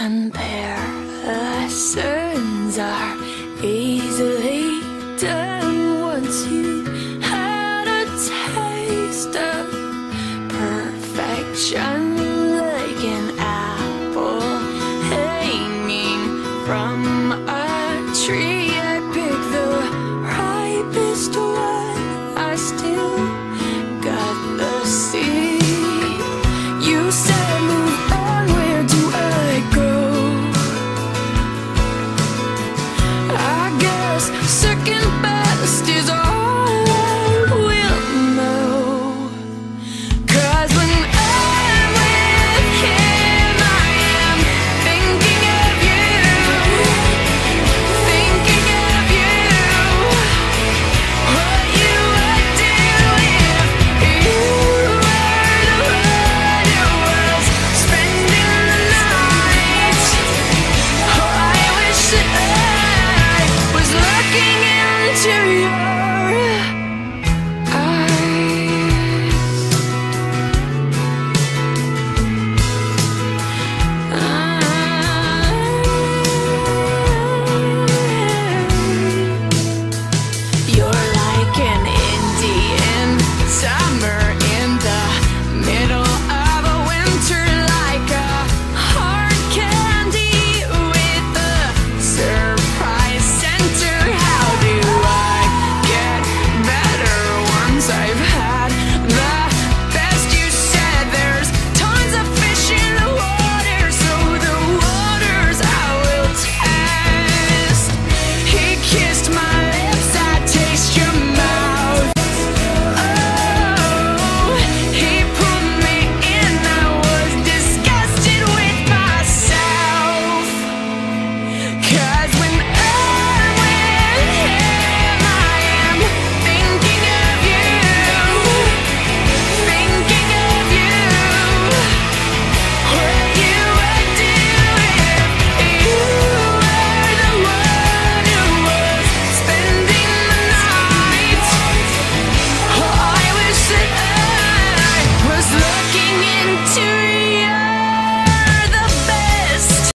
Comparisons are easily done once you had a taste of perfection, like an apple hanging from a tree. guess second best is all.